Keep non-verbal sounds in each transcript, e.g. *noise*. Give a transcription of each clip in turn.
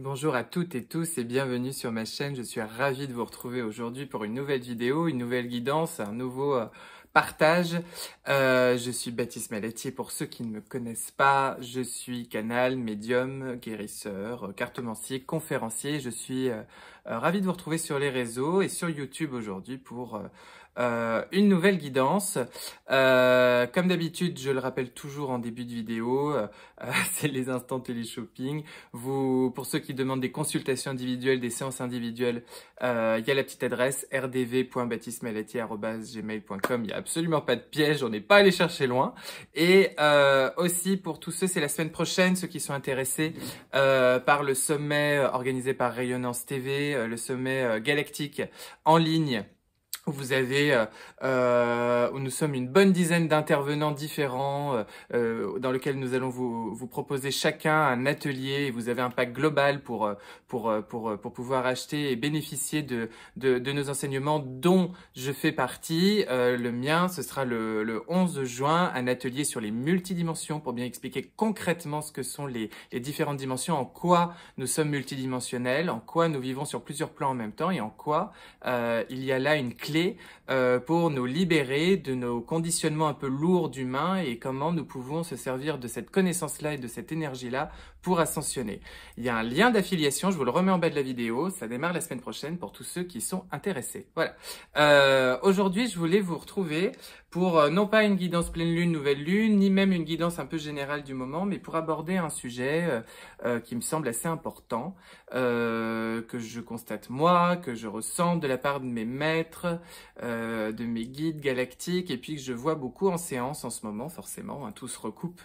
Bonjour à toutes et tous et bienvenue sur ma chaîne. Je suis ravi de vous retrouver aujourd'hui pour une nouvelle vidéo, une nouvelle guidance, un nouveau euh, partage. Euh, je suis Baptiste Malatier. Pour ceux qui ne me connaissent pas, je suis canal, médium, guérisseur, cartomancier, conférencier. Je suis euh, ravi de vous retrouver sur les réseaux et sur YouTube aujourd'hui pour euh, une nouvelle guidance. Euh, comme d'habitude, je le rappelle toujours en début de vidéo, euh, *laughs* c'est les instants télé-shopping. Vous, pour ceux qui demandent des consultations individuelles, des séances individuelles, il y a la petite adresse rdv.baptismelatier.gmail.com. Il n'y a absolument pas de piège, on n'est pas allé chercher loin. Et aussi pour tous ceux, c'est la semaine prochaine, ceux qui sont intéressés par le sommet organisé par Rayonnance TV, le sommet galactique en ligne vous avez, euh, euh, nous sommes une bonne dizaine d'intervenants différents euh, euh, dans lequel nous allons vous, vous proposer chacun un atelier. Et vous avez un pack global pour pour pour pour pouvoir acheter et bénéficier de de, de nos enseignements dont je fais partie. le mien, ce sera le, le 11 juin, un atelier sur les multidimensions pour bien expliquer concrètement ce que sont les les différentes dimensions, en quoi nous sommes multidimensionnels, en quoi nous vivons sur plusieurs plans en même temps et en quoi il y a là une clé euh, pour nous libérer de nos conditionnements un peu lourds d'humains et comment nous pouvons se servir de cette connaissance-là et de cette énergie-là pour ascensionner. Il y a un lien d'affiliation, je vous le remets en bas de la vidéo, ça démarre la semaine prochaine pour tous ceux qui sont intéressés. Voilà. Euh, Aujourd'hui, je voulais vous retrouver pour euh, non pas une guidance pleine lune, nouvelle lune, ni même une guidance un peu générale du moment, mais pour aborder un sujet euh, euh, qui me semble assez important, que je constate moi, que je ressens de la part de mes maîtres, de mes guides galactiques, et puis que je vois beaucoup en séance en ce moment, forcément, hein, tout se recoupe.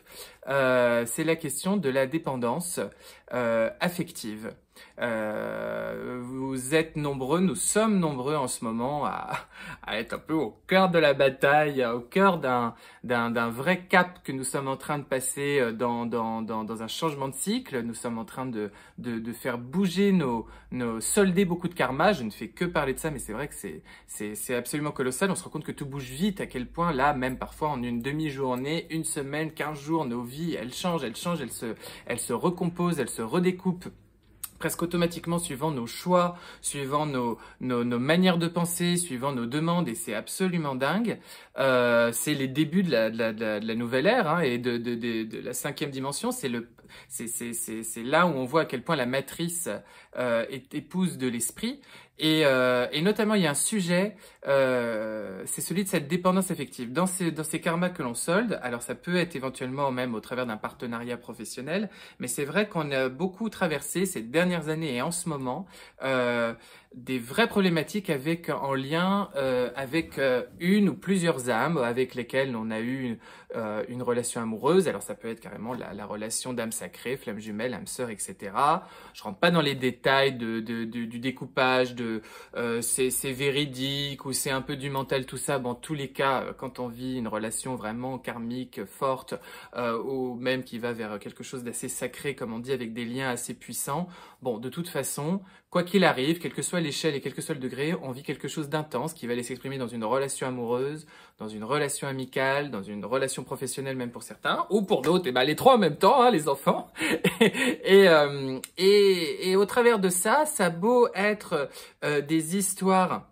C'est la question de la dépendance affective. Euh, vous êtes nombreux, nous sommes nombreux en ce moment à, à être un peu au cœur de la bataille, au cœur d'un vrai cap que nous sommes en train de passer euh, dans, dans, dans, dans, un changement de cycle. Nous sommes en train de, de, de faire bouger nos, nos solder beaucoup de karma. Je ne fais que parler de ça, mais c'est vrai que c'est absolument colossal. On se rend compte que tout bouge vite, à quel point là, même parfois en une demi-journée, une semaine, quinze jours, nos vies, elles changent, elles changent, elles se, elles se recomposent, elles se redécoupent presque automatiquement suivant nos choix, suivant nos, nos, manières de penser, suivant nos demandes, et c'est absolument dingue. Euh, c'est les débuts de la, de la, nouvelle ère hein, et de, de, la cinquième dimension. C'est le, c'est là où on voit à quel point la matrice euh, est épouse de l'esprit. Et, euh, et, notamment, il y a un sujet, euh, c'est celui de cette dépendance affective. Dans ces, karmas que l'on solde, alors ça peut être éventuellement même au travers d'un partenariat professionnel, mais c'est vrai qu'on a beaucoup traversé ces dernières années et en ce moment des vraies problématiques avec en lien avec une ou plusieurs âmes avec lesquelles on a eu une, une relation amoureuse. Alors ça peut être carrément la, la relation d'âme sacrée, flamme jumelle, âme sœur, etc. Je rentre pas dans les détails de, du découpage, de euh, c'est véridique ou c'est un peu du mental, tout ça. Bon, tous les cas, quand on vit une relation vraiment karmique, forte, ou même qui va vers quelque chose d'assez sacré, comme on dit, avec des liens assez puissants, bon, de toute façon, quoi qu'il arrive, quelle que soit l'échelle et quel que soit le degré, on vit quelque chose d'intense qui va aller s'exprimer dans une relation amoureuse, dans une relation amicale, dans une relation professionnelle même pour certains, ou pour d'autres, et eh ben les trois en même temps, hein, les enfants. *laughs* et, euh, et, et, au travers de ça, ça a beau être euh, des histoires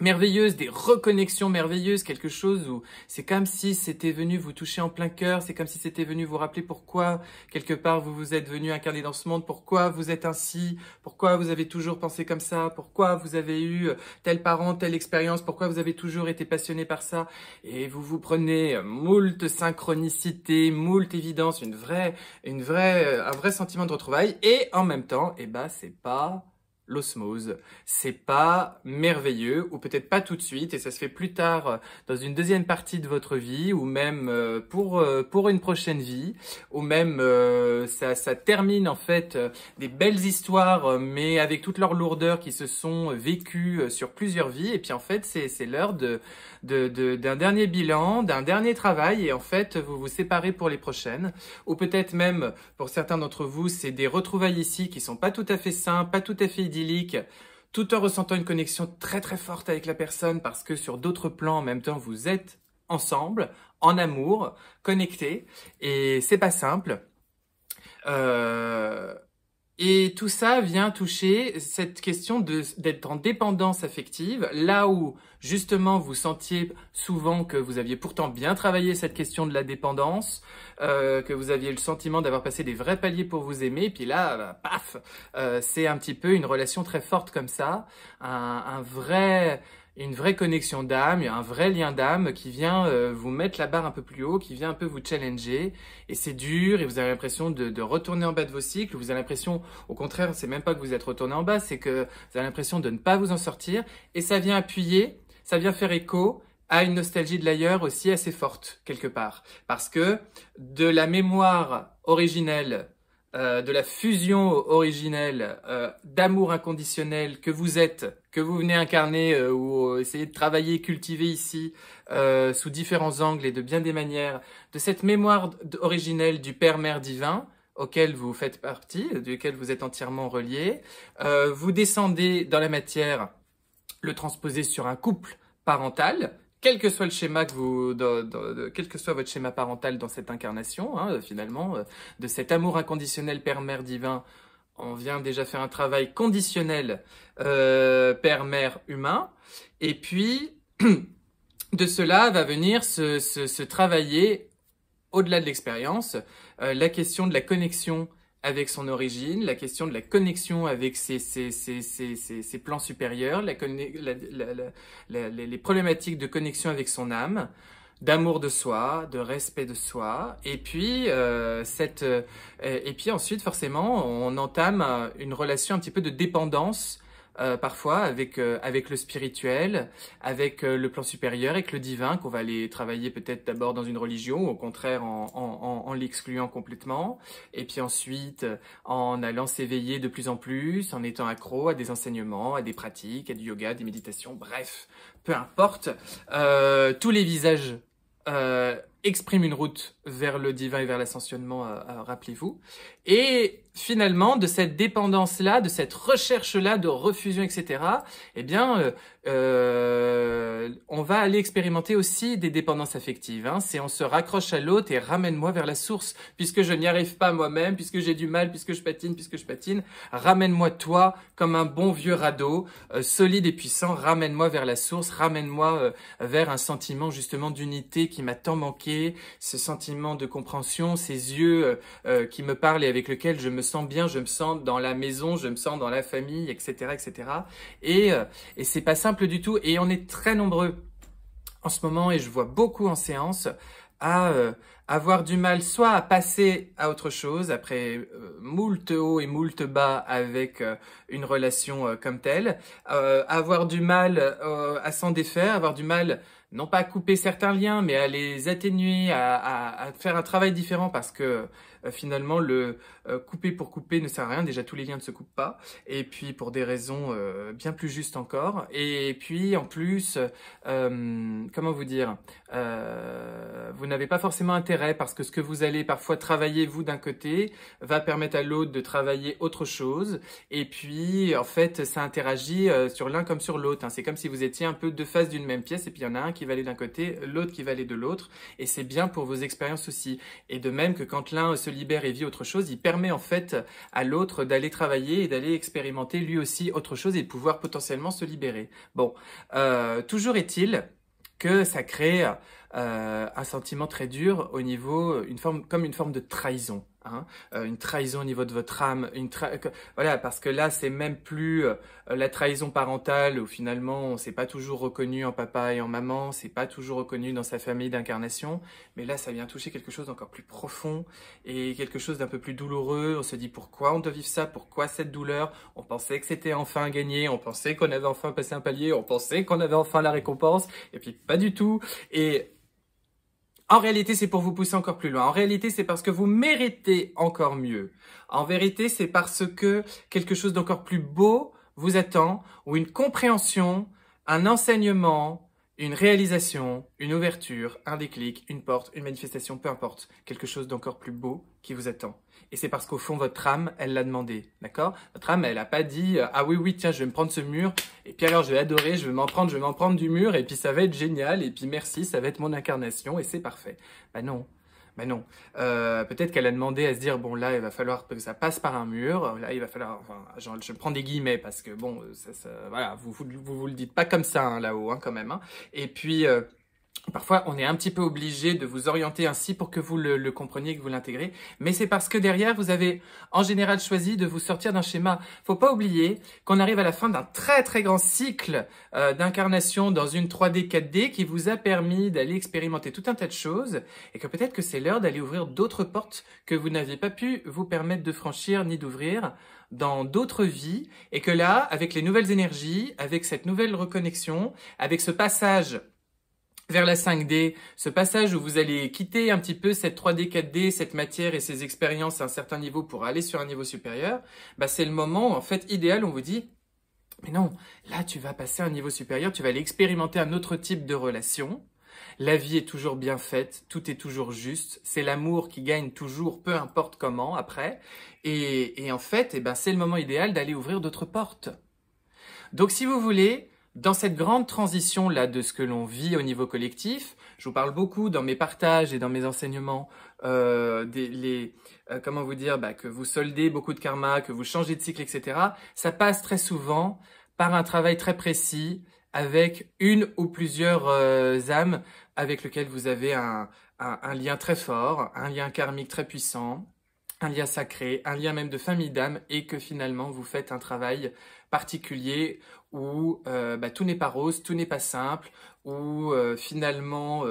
merveilleuse, des reconnexions merveilleuses, quelque chose où c'est comme si c'était venu vous toucher en plein cœur, c'est comme si c'était venu vous rappeler pourquoi quelque part vous vous êtes venu incarner dans ce monde, pourquoi vous êtes ainsi, pourquoi vous avez toujours pensé comme ça, pourquoi vous avez eu tel parent, telle expérience, pourquoi vous avez toujours été passionné par ça, et vous vous prenez moult synchronicité, moult évidence, une vraie, une vraie, un vrai sentiment de retrouvailles, et en même temps, eh ben c'est pas l'osmose. C'est pas merveilleux, ou peut-être pas tout de suite, et ça se fait plus tard euh, dans une deuxième partie de votre vie, ou même euh, pour euh, pour une prochaine vie, ou même ça, ça termine en fait des belles histoires, mais avec toute leur lourdeur qui se sont vécues sur plusieurs vies, et puis en fait c'est l'heure de d'un de, d'un dernier bilan, d'un dernier travail, et en fait vous vous séparez pour les prochaines, ou peut-être même pour certains d'entre vous c'est des retrouvailles ici qui sont pas tout à fait simples, pas tout à fait tout en ressentant une connexion très très forte avec la personne parce que sur d'autres plans en même temps vous êtes ensemble, en amour, connectés et c'est pas simple. Euh, Et tout ça vient toucher cette question d'être en dépendance affective, là où justement vous sentiez souvent que vous aviez pourtant bien travaillé cette question de la dépendance, euh, que vous aviez le sentiment d'avoir passé des vrais paliers pour vous aimer, puis là, bah, paf, euh, c'est un petit peu une relation très forte comme ça, un, un vrai une vraie connexion d'âme, un vrai lien d'âme qui vient euh, vous mettre la barre un peu plus haut, qui vient un peu vous challenger. Et c'est dur et vous avez l'impression de, de, retourner en bas de vos cycles. Vous avez l'impression, au contraire, c'est même pas que vous êtes retourné en bas, c'est que vous avez l'impression de ne pas vous en sortir. Et ça vient appuyer, ça vient faire écho à une nostalgie de l'ailleurs aussi assez forte quelque part. Parce que de la mémoire originelle euh, de la fusion originelle euh, d'amour inconditionnel que vous êtes, que vous venez incarner euh, ou essayer de travailler, cultiver ici sous différents angles et de bien des manières, de cette mémoire originelle du Père-Mère divin auquel vous faites partie, duquel vous êtes entièrement relié, vous descendez dans la matière, le transposez sur un couple parental, quel que soit le schéma que vous, quel que soit votre schéma parental dans cette incarnation, hein, finalement, euh, de cet amour inconditionnel père-mère divin, on vient déjà faire un travail conditionnel euh, père-mère humain, et puis *clears throat* de cela va venir se, se, travailler au-delà de l'expérience euh, la question de la connexion avec son origine, la question de la connexion avec ses, plans supérieurs, les problématiques de connexion avec son âme, d'amour de soi, de respect de soi, et puis euh, cette, euh, et puis ensuite forcément on entame une relation un petit peu de dépendance euh, parfois avec euh, avec le spirituel, avec euh, le plan supérieur, avec le divin qu'on va aller travailler peut-être d'abord dans une religion ou au contraire en, en, en, l'excluant complètement, et puis ensuite en allant s'éveiller de plus en plus, en étant accro à des enseignements, à des pratiques, à du yoga, des méditations, bref, peu importe, tous les visages uh, expriment une route vers le divin et vers l'ascensionnement, rappelez-vous. Et finalement, de cette dépendance-là, de cette recherche-là de refusion, etc., eh bien, euh, euh, on va aller expérimenter aussi des dépendances affectives. Hein. C'est on se raccroche à l'autre et ramène-moi vers la source, puisque je n'y arrive pas moi-même, puisque j'ai du mal, puisque je patine, puisque je patine. Ramène-moi toi comme un bon vieux radeau, euh, solide et puissant. Ramène-moi vers la source, ramène-moi euh, vers un sentiment justement d'unité qui m'a tant manqué, ce sentiment de compréhension, ces yeux euh, qui me parlent et avec lesquels je me sens bien, je me sens dans la maison, je me sens dans la famille, etc., etc. Et, euh, et c'est pas simple du tout. Et on est très nombreux en ce moment, et je vois beaucoup en séance, à euh, avoir du mal soit à passer à autre chose après euh, moult haut et moult bas avec euh, une relation comme telle, avoir du mal à s'en défaire, avoir du mal non pas à couper certains liens, mais à les atténuer, à, à, à faire un travail différent parce que euh, finalement le euh, couper pour couper ne sert à rien. Déjà tous les liens ne se coupent pas, et puis pour des raisons euh, bien plus justes encore. Et puis en plus, comment vous dire, vous n'avez pas forcément intérêt parce que ce que vous allez parfois travailler vous d'un côté va permettre à l'autre de travailler autre chose. Et puis en fait, ça interagit sur l'un comme sur l'autre. Hein. C'est comme si vous étiez un peu deux faces d'une même pièce, et puis il y en a un qui va aller d'un côté, l'autre qui va aller de l'autre. Et c'est bien pour vos expériences aussi. Et de même que quand l'un se libère et vit autre chose, il permet en fait à l'autre d'aller travailler et d'aller expérimenter lui aussi autre chose et pouvoir potentiellement se libérer. Bon, euh, toujours est-il que ça crée euh, un sentiment très dur au niveau, une forme, comme une forme de trahison. Hein, euh, une trahison au niveau de votre âme, une voilà, parce que là, c'est même plus euh, la trahison parentale où finalement on s'est pas toujours reconnu en papa et en maman, c'est pas toujours reconnu dans sa famille d'incarnation, mais là, ça vient toucher quelque chose d'encore plus profond et quelque chose d'un peu plus douloureux. On se dit pourquoi on doit vivre ça, pourquoi cette douleur? On pensait que c'était enfin gagné, on pensait qu'on avait enfin passé un palier, on pensait qu'on avait enfin la récompense, et puis pas du tout. Et en réalité, c'est pour vous pousser encore plus loin. En réalité, c'est parce que vous méritez encore mieux. En vérité, c'est parce que quelque chose d'encore plus beau vous attend, ou une compréhension, un enseignement, une réalisation, une ouverture, un déclic, une porte, une manifestation, peu importe, quelque chose d'encore plus beau qui vous attend. Et c'est parce qu'au fond, votre âme, elle l'a demandé. D'accord? Votre âme, elle n'a pas dit Ah oui, oui, tiens, je vais me prendre ce mur. Et puis alors, je vais adorer, je vais m'en prendre, je vais m'en prendre du mur. Et puis ça va être génial. Et puis merci, ça va être mon incarnation. Et c'est parfait. Bah non. Ben non. Euh, peut-être qu'elle a demandé à se dire bon là il va falloir que ça passe par un mur. Là il va falloir. Enfin, je, prends des guillemets parce que bon ça, ça, voilà vous, vous vous, le dites pas comme ça hein, là-haut hein, quand même. Hein. Et puis euh, Parfois, on est un petit peu obligé de vous orienter ainsi pour que vous le, compreniez, que vous l'intégrez. Mais c'est parce que derrière, vous avez en général choisi de vous sortir d'un schéma. Faut pas oublier qu'on arrive à la fin d'un très très grand cycle euh, d'incarnation dans une 3D, 4D qui vous a permis d'aller expérimenter tout un tas de choses et que peut-être que c'est l'heure d'aller ouvrir d'autres portes que vous n'aviez pas pu vous permettre de franchir ni d'ouvrir dans d'autres vies et que là, avec les nouvelles énergies, avec cette nouvelle reconnexion, avec ce passage vers la 5D, ce passage où vous allez quitter un petit peu cette 3D, 4D, cette matière et ces expériences à un certain niveau pour aller sur un niveau supérieur, bah c'est le moment en fait idéal on vous dit mais non, là tu vas passer à un niveau supérieur, tu vas aller expérimenter un autre type de relation. La vie est toujours bien faite, tout est toujours juste, c'est l'amour qui gagne toujours, peu importe comment après. Et, et en fait, eh ben, c'est le moment idéal d'aller ouvrir d'autres portes. Donc si vous voulez, dans cette grande transition là de ce que l'on vit au niveau collectif, je vous parle beaucoup dans mes partages et dans mes enseignements euh, des, les euh, comment vous dire bah, que vous soldez beaucoup de karma, que vous changez de cycle, etc. Ça passe très souvent par un travail très précis avec une ou plusieurs euh, âmes avec lesquelles vous avez un, un, lien très fort, un lien karmique très puissant, un lien sacré, un lien même de famille d'âme, et que finalement vous faites un travail particulier où euh, bah, tout n'est pas rose, tout n'est pas simple, où euh, finalement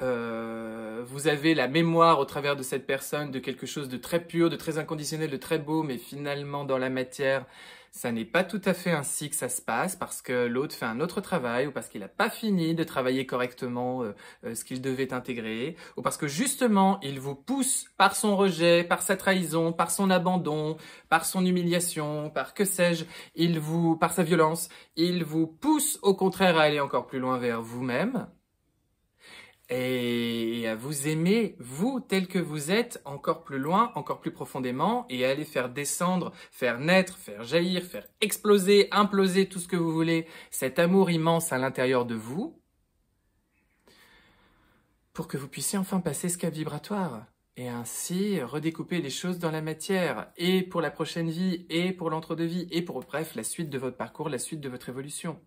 euh, vous avez la mémoire au travers de cette personne de quelque chose de très pur, de très inconditionnel, de très beau, mais finalement dans la matière, ça n'est pas tout à fait ainsi que ça se passe parce que l'autre fait un autre travail ou parce qu'il n'a pas fini de travailler correctement euh, euh, ce qu'il devait intégrer ou parce que justement il vous pousse par son rejet, par sa trahison, par son abandon, par son humiliation, par que sais-je, il vous, par sa violence, il vous pousse au contraire à aller encore plus loin vers vous-même et à vous aimer, vous, tel que vous êtes, encore plus loin, encore plus profondément, et à aller faire descendre, faire naître, faire jaillir, faire exploser, imploser, tout ce que vous voulez, cet amour immense à l'intérieur de vous, pour que vous puissiez enfin passer ce cap vibratoire, et ainsi redécouper les choses dans la matière, et pour la prochaine vie, et pour l'entre-deux-vie, et pour, bref, la suite de votre parcours, la suite de votre évolution.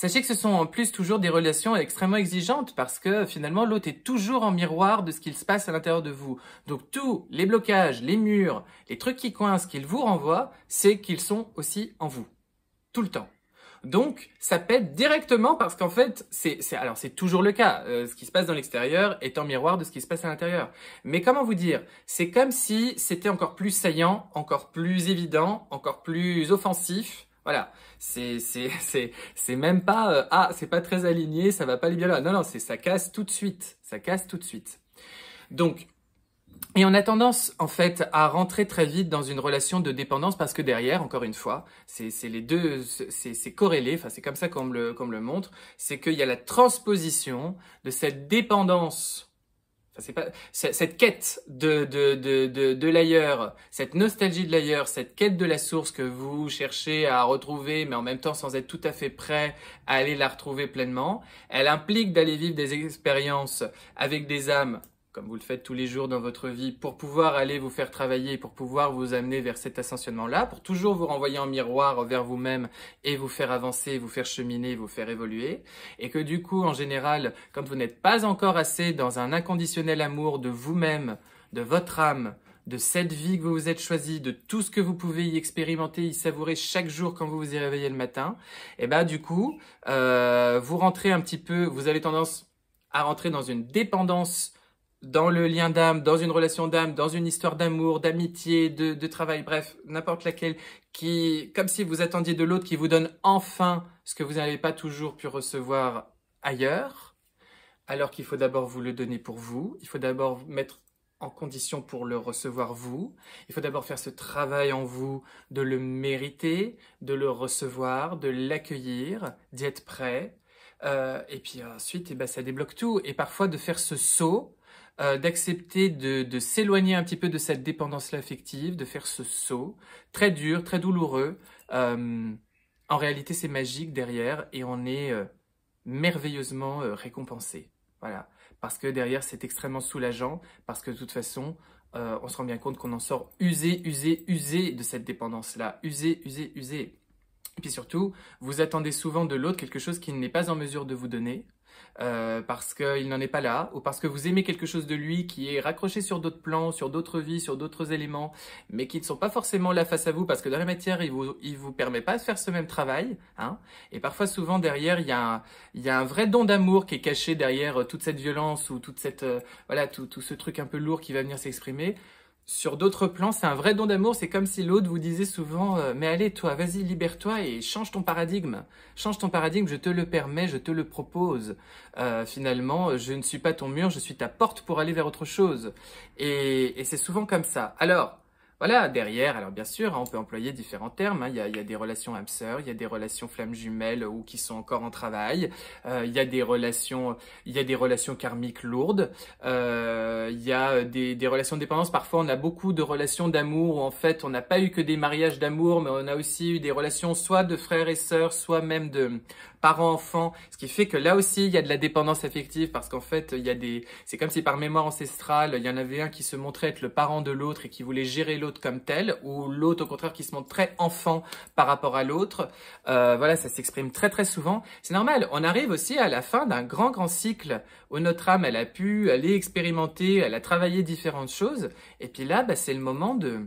Sachez que ce sont en plus toujours des relations extrêmement exigeantes parce que finalement l'autre est toujours en miroir de ce qu'il se passe à l'intérieur de vous. Donc tous les blocages, les murs, les trucs qui coincent qu'il vous renvoie, c'est qu'ils sont aussi en vous. Tout le temps. Donc, ça pète directement parce qu'en fait, c'est, alors c'est toujours le cas. Euh, ce qui se passe dans l'extérieur est en miroir de ce qui se passe à l'intérieur. Mais comment vous dire? C'est comme si c'était encore plus saillant, encore plus évident, encore plus offensif voilà, *laughs* c'est même pas euh, ah c'est pas très aligné, ça va pas aller bien là. Non non, c'est ça casse tout de suite, ça casse tout de suite. Donc et on a tendance, en fait, à rentrer très vite dans une relation de dépendance parce que derrière, encore une fois, c'est les deux, c'est corrélé, enfin c'est comme ça qu'on le, le montre, c'est qu'il y a la transposition de cette dépendance c'est pas cette quête de de de de, de l'ailleurs, cette nostalgie de l'ailleurs, cette quête de la source que vous cherchez à retrouver, mais en même temps sans être tout à fait prêt à aller la retrouver pleinement. Elle implique d'aller vivre des expériences avec des âmes comme vous le faites tous les jours dans votre vie, pour pouvoir aller vous faire travailler, pour pouvoir vous amener vers cet ascensionnement-là, pour toujours vous renvoyer en miroir vers vous-même et vous faire avancer, vous faire cheminer, vous faire évoluer. Et que du coup, en général, quand vous n'êtes pas encore assez dans un inconditionnel amour de vous-même, de votre âme, de cette vie que vous vous êtes choisi, de tout ce que vous pouvez y expérimenter, y savourer chaque jour quand vous vous y réveillez le matin, et eh ben du coup, euh, vous rentrez un petit peu, vous avez tendance à rentrer dans une dépendance dans le lien d'âme, dans une relation d'âme, dans une histoire d'amour, d'amitié, de, travail, bref, n'importe laquelle, qui, comme si vous attendiez de l'autre qui vous donne enfin ce que vous n'avez pas toujours pu recevoir ailleurs, alors qu'il faut d'abord vous le donner pour vous, il faut d'abord mettre en condition pour le recevoir vous, il faut d'abord faire ce travail en vous de le mériter, de le recevoir, de l'accueillir, d'y être prêt, euh, et puis ensuite, eh ben, ça débloque tout. Et parfois de faire ce saut euh, d'accepter de, de s'éloigner un petit peu de cette dépendance-là affective, de faire ce saut, très dur, très douloureux. Euh, en réalité, c'est magique derrière et on est euh, merveilleusement récompensé. Voilà. parce que derrière c'est extrêmement soulageant, parce que de toute façon, euh, on se rend bien compte qu'on en sort usé, usé, usé de cette dépendance-là. Usé, usé, usé. Et puis surtout, vous attendez souvent de l'autre quelque chose qu'il n'est pas en mesure de vous donner. Euh, parce qu'il n'en est pas là, ou parce que vous aimez quelque chose de lui qui est raccroché sur d'autres plans, sur d'autres vies, sur d'autres éléments, mais qui ne sont pas forcément là face à vous, parce que dans la matière, il vous, il vous permet pas de faire ce même travail. Hein et parfois, souvent, derrière, il y a un, il y a un vrai don d'amour qui est caché derrière toute cette violence ou toute cette, euh, voilà, tout, tout ce truc un peu lourd qui va venir s'exprimer sur d'autres plans, c'est un vrai don d'amour. C'est comme si l'autre vous disait souvent euh, Mais allez, toi, vas-y, libère-toi et change ton paradigme. Change ton paradigme, je te le permets, je te le propose. Euh, finalement, je ne suis pas ton mur, je suis ta porte pour aller vers autre chose. Et, et c'est souvent comme ça. Alors, voilà, derrière, alors bien sûr, hein, on peut employer différents termes. Hein. Il, y a, des relations âmes sœurs, il y a des relations flammes jumelles ou qui sont encore en travail. Euh, il y a des relations, il y a des relations karmiques lourdes. Euh, il y a des, des, relations de dépendance. Parfois, on a beaucoup de relations d'amour où en fait, on n'a pas eu que des mariages d'amour, mais on a aussi eu des relations soit de frères et sœurs, soit même de parents-enfants. Ce qui fait que là aussi, il y a de la dépendance affective parce qu'en fait, il y a des, c'est comme si par mémoire ancestrale, il y en avait un qui se montrait être le parent de l'autre et qui voulait gérer l'autre comme tel, ou l'autre au contraire qui se montre très enfant par rapport à l'autre. Euh, voilà, ça s'exprime très très souvent. C'est normal, on arrive aussi à la fin d'un grand grand cycle où notre âme, elle a pu aller expérimenter, elle a travaillé différentes choses, et puis là, bah, c'est le moment de,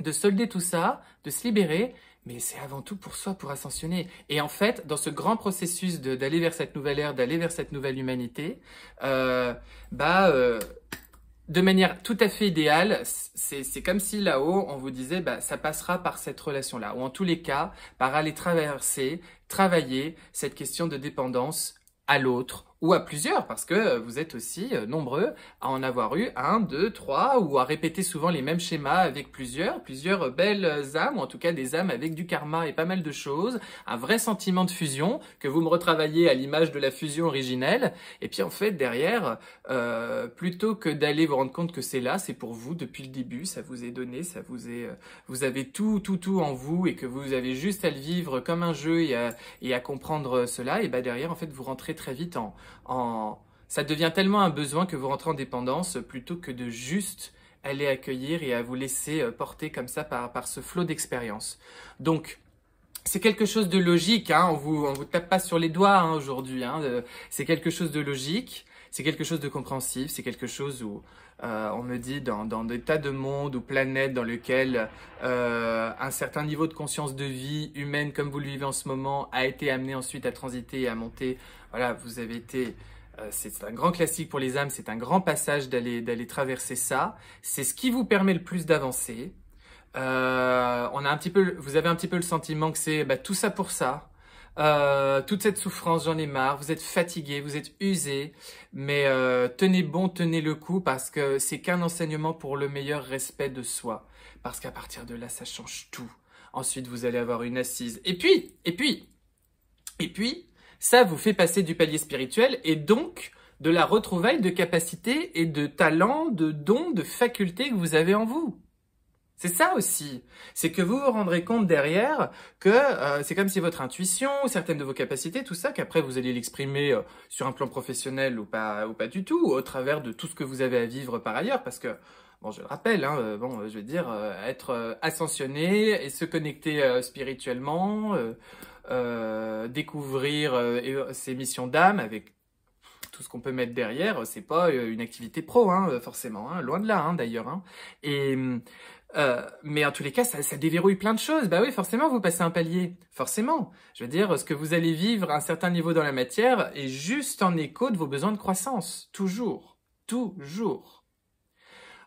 de solder tout ça, de se libérer, mais c'est avant tout pour soi, pour ascensionner. Et en fait, dans ce grand processus d'aller vers cette nouvelle ère, d'aller vers cette nouvelle humanité, euh, bah, euh, de manière tout à fait idéale, c'est comme si là-haut, on vous disait, bah, ça passera par cette relation-là, ou en tous les cas, par aller traverser, travailler cette question de dépendance à l'autre, ou à plusieurs, parce que vous êtes aussi euh, nombreux à en avoir eu un, deux, trois, ou à répéter souvent les mêmes schémas avec plusieurs, plusieurs belles âmes, ou en tout cas des âmes avec du karma et pas mal de choses, un vrai sentiment de fusion, que vous me retravaillez à l'image de la fusion originelle, et puis en fait derrière, euh, plutôt que d'aller vous rendre compte que c'est là, c'est pour vous depuis le début, ça vous est donné, ça vous est, euh, vous avez tout, tout, tout en vous, et que vous avez juste à le vivre comme un jeu et à, et à comprendre cela, et bah derrière en fait vous rentrez très vite en ça devient tellement un besoin que vous rentrez en dépendance plutôt que de juste aller accueillir et à vous laisser euh, porter comme ça par, par ce flot d'expérience. Donc, c'est quelque chose de logique, hein, on vous, on vous tape pas sur les doigts hein, aujourd'hui, hein, c'est quelque chose de logique, c'est quelque chose de compréhensif, c'est quelque chose où euh, on me dit dans, dans des tas de mondes ou planètes dans lesquels euh, un certain niveau de conscience de vie humaine comme vous le vivez en ce moment a été amené ensuite à transiter et à monter voilà, vous avez été euh, c'est un grand classique pour les âmes, c'est un grand passage d'aller traverser ça. C'est ce qui vous permet le plus d'avancer. Euh, on a un petit peu, vous avez un petit peu le sentiment que c'est bah, tout ça pour ça. Euh, toute cette souffrance, j'en ai marre. Vous êtes fatigué, vous êtes usé, mais tenez bon, tenez le coup parce que c'est qu'un enseignement pour le meilleur respect de soi. Parce qu'à partir de là, ça change tout. Ensuite, vous allez avoir une assise. Et puis, et puis, et puis, ça vous fait passer du palier spirituel et donc de la retrouvaille de capacités et de talents, de dons, de facultés que vous avez en vous. C'est ça aussi. C'est que vous vous rendrez compte derrière que euh, c'est comme si votre intuition, certaines de vos capacités, tout ça, qu'après vous allez l'exprimer euh, sur un plan professionnel ou pas, ou pas du tout, ou au travers de tout ce que vous avez à vivre par ailleurs, parce que bon, je le rappelle, hein, euh, bon, je veux dire, être ascensionné et se connecter spirituellement, découvrir euh, ces missions d'âme avec tout ce qu'on peut mettre derrière, c'est pas euh, une activité pro, hein, forcément, hein, loin de là, hein, d'ailleurs. Et mais en tous les cas, ça, ça, déverrouille plein de choses. Bah oui, forcément, vous passez un palier, forcément. Je veux dire, ce que vous allez vivre à un certain niveau dans la matière est juste en écho de vos besoins de croissance, toujours, toujours.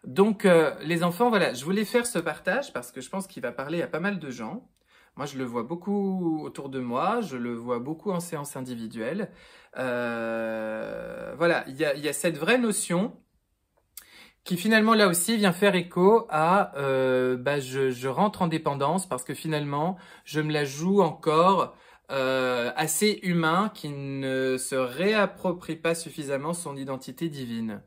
Donc, les enfants, voilà, je voulais faire ce partage parce que je pense qu'il va parler à pas mal de gens. Moi, je le vois beaucoup autour de moi, je le vois beaucoup en séance individuelle. Euh, voilà, il y a, cette vraie notion qui finalement là aussi vient faire écho à euh, bah, je, rentre en dépendance parce que finalement je me la joue encore euh, assez humain qui ne se réapproprie pas suffisamment son identité divine.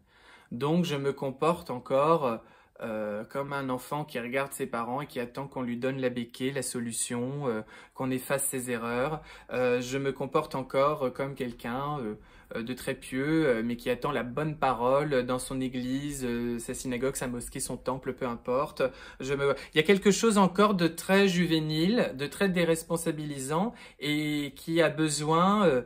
Donc je me comporte encore euh, comme un enfant qui regarde ses parents et qui attend qu'on lui donne la béquille, la solution, euh, qu'on efface ses erreurs. Euh, je me comporte encore comme quelqu'un de très pieux, mais qui attend la bonne parole dans son église, sa synagogue, sa mosquée, son temple, peu importe. Je me... Il y a quelque chose encore de très juvénile, de très déresponsabilisant et qui a besoin,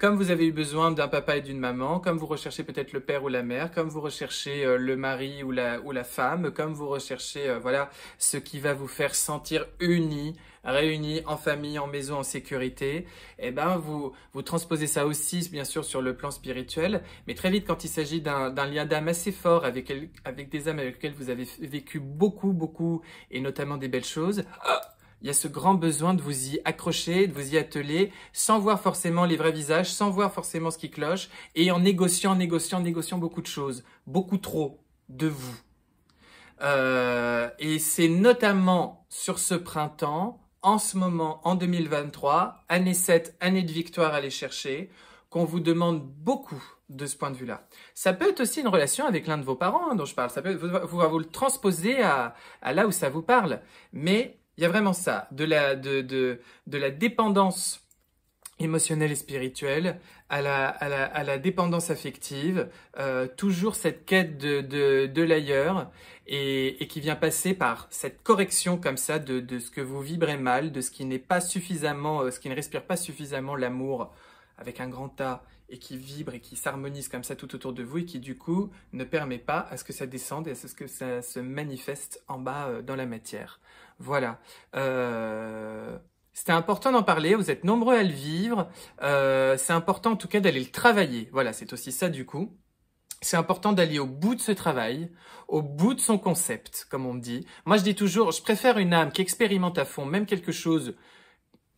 comme vous avez eu besoin d'un papa et d'une maman, comme vous recherchez peut-être le père ou la mère, comme vous recherchez le mari ou la, ou la femme, comme vous recherchez voilà ce qui va vous faire sentir unis, réunis en famille, en maison, en sécurité, eh ben vous vous transposez ça aussi bien sûr sur le plan spirituel, mais très vite quand il s'agit d'un lien d'âme assez fort avec avec des âmes avec lesquelles vous avez vécu beaucoup beaucoup et notamment des belles choses. il y a ce grand besoin de vous y accrocher, de vous y atteler, sans voir forcément les vrais visages, sans voir forcément ce qui cloche, et en négociant, négociant, négociant beaucoup de choses, beaucoup trop de vous. Euh, et c'est notamment sur ce printemps, en ce moment, en 2023, année 7, année de victoire à aller chercher, qu'on vous demande beaucoup de ce point de vue-là. Ça peut être aussi une relation avec l'un de vos parents hein, dont je parle. Ça peut, vous, vous, vous le transposer à, là où ça vous parle. Mais il y a vraiment ça, de, de la dépendance émotionnelle et spirituelle, à la, à la, à la dépendance affective, euh, toujours cette quête de, de, de l'ailleurs et, et, qui vient passer par cette correction comme ça de, de ce que vous vibrez mal, de ce qui n'est pas suffisamment, euh, ce qui ne respire pas suffisamment l'amour avec un grand A et qui vibre et qui s'harmonise comme ça tout autour de vous et qui du coup ne permet pas à ce que ça descende et à ce que ça se manifeste en bas euh, dans la matière. Voilà. Euh, c'était important d'en parler, vous êtes nombreux à le vivre, euh, c'est important en tout cas d'aller le travailler. Voilà, c'est aussi ça du coup. C'est important d'aller au bout de ce travail, au bout de son concept, comme on me dit. Moi, je dis toujours, je préfère une âme qui expérimente à fond, même quelque chose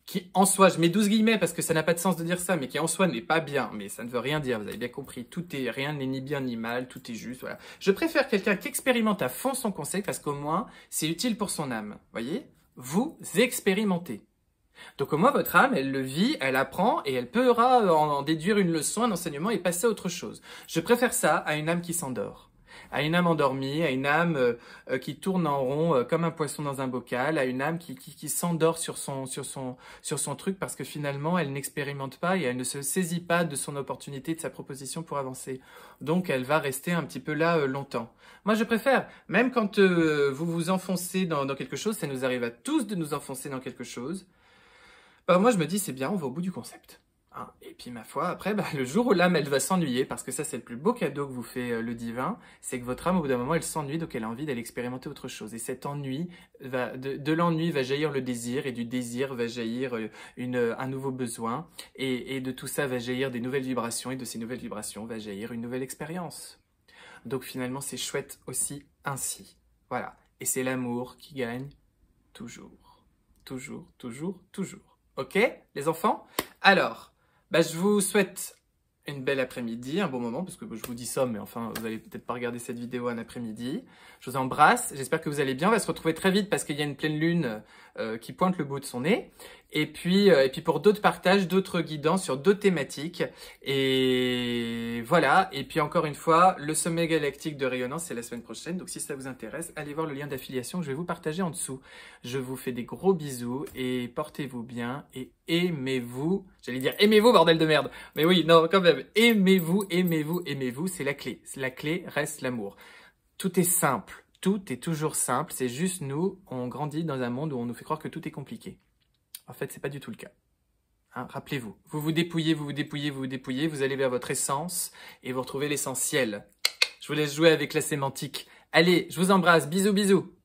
qui en soi, je mets 12 guillemets parce que ça n'a pas de sens de dire ça, mais qui en soi n'est pas bien, mais ça ne veut rien dire, vous avez bien compris, tout est, rien n'est ni bien ni mal, tout est juste, voilà. Je préfère quelqu'un qui expérimente à fond son concept parce qu'au moins, c'est utile pour son âme, voyez? Vous expérimentez. Donc au moins votre âme, elle le vit, elle apprend et elle pourra en, déduire une leçon, un enseignement et passer à autre chose. Je préfère ça à une âme qui s'endort à une âme endormie, à une âme euh, euh, qui tourne en rond euh, comme un poisson dans un bocal, à une âme qui, s'endort sur son, sur, son, sur son truc parce que finalement elle n'expérimente pas et elle ne se saisit pas de son opportunité, de sa proposition pour avancer. Donc elle va rester un petit peu là longtemps. Moi je préfère, même quand vous vous enfoncez dans, dans quelque chose, ça nous arrive à tous de nous enfoncer dans quelque chose, bah, moi, je me dis, c'est bien, on va au bout du concept. Hein. Et puis, ma foi, après, bah, le jour où l'âme, elle va s'ennuyer, parce que ça, c'est le plus beau cadeau que vous fait euh, le divin, c'est que votre âme, au bout d'un moment, elle s'ennuie, donc elle a envie d'aller expérimenter autre chose. Et cet ennui, va, de, l'ennui va jaillir le désir, et du désir va jaillir euh, une, un nouveau besoin, et, et de tout ça va jaillir des nouvelles vibrations, et de ces nouvelles vibrations va jaillir une nouvelle expérience. Donc finalement, c'est chouette aussi ainsi. Voilà. Et c'est l'amour qui gagne toujours. Toujours, toujours, toujours. Ok, les enfants? Alors, bah, je vous souhaite une belle après-midi, un bon moment, parce que je vous dis ça, mais enfin, vous allez peut-être pas regarder cette vidéo un après-midi. Je vous embrasse, j'espère que vous allez bien. On va se retrouver très vite parce qu'il y a une pleine lune euh, qui pointe le bout de son nez. Et puis, euh, et puis pour d'autres partages, d'autres guidants sur d'autres thématiques. Et voilà. Et puis encore une fois, le sommet galactique de rayonnance, c'est la semaine prochaine. Donc si ça vous intéresse, allez voir le lien d'affiliation que je vais vous partager en dessous. Je vous fais des gros bisous et portez-vous bien et aimez-vous. J'allais dire aimez-vous, bordel de merde. Mais oui, non, quand même. Aimez-vous, aimez-vous, aimez-vous. C'est la clé. La clé reste l'amour. Tout est simple. Tout est toujours simple. C'est juste nous, on grandit dans un monde où on nous fait croire que tout est compliqué. En fait, c'est pas du tout le cas. Hein, Rappelez-vous, vous vous dépouillez, vous vous dépouillez, vous vous dépouillez, vous allez vers votre essence et vous retrouvez l'essentiel. Je vous laisse jouer avec la sémantique. Allez, je vous embrasse, bisous bisous